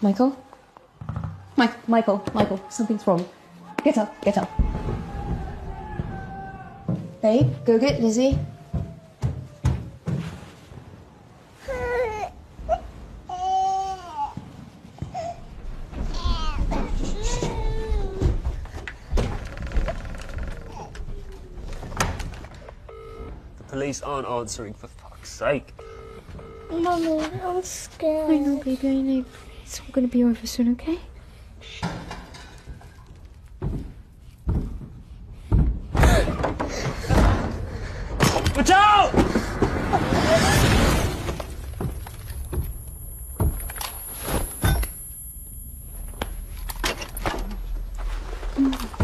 Michael? Mike, Michael, Michael, something's wrong. Get up, get up. Babe, go get Lizzie. The police aren't answering, for fuck's sake. Mommy, I'm scared. I know, baby, I know. It's all gonna be over soon, okay? Watch out! Mm.